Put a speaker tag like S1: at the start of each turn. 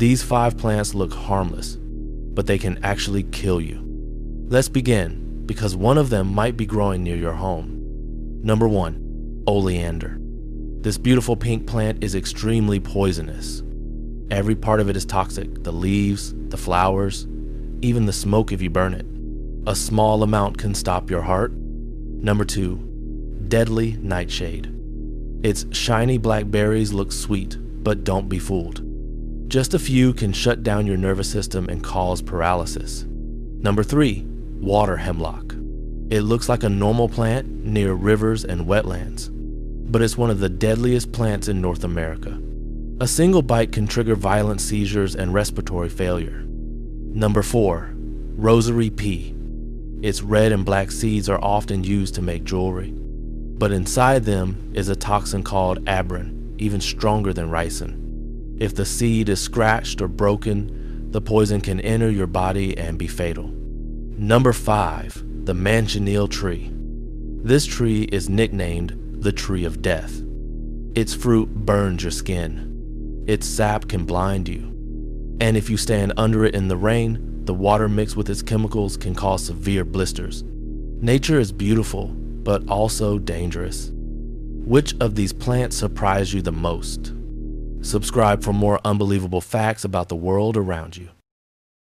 S1: These five plants look harmless, but they can actually kill you. Let's begin, because one of them might be growing near your home. Number one, oleander. This beautiful pink plant is extremely poisonous. Every part of it is toxic the leaves, the flowers, even the smoke if you burn it. A small amount can stop your heart. Number two, deadly nightshade. Its shiny black berries look sweet, but don't be fooled. Just a few can shut down your nervous system and cause paralysis. Number three, water hemlock. It looks like a normal plant near rivers and wetlands, but it's one of the deadliest plants in North America. A single bite can trigger violent seizures and respiratory failure. Number 4. Rosary pea. Its red and black seeds are often used to make jewelry, but inside them is a toxin called abrin, even stronger than ricin. If the seed is scratched or broken, the poison can enter your body and be fatal. Number 5 the manchineel tree. This tree is nicknamed the tree of death. Its fruit burns your skin. Its sap can blind you. And if you stand under it in the rain, the water mixed with its chemicals can cause severe blisters. Nature is beautiful, but also dangerous. Which of these plants surprised you the most? Subscribe for more unbelievable facts about the world around you.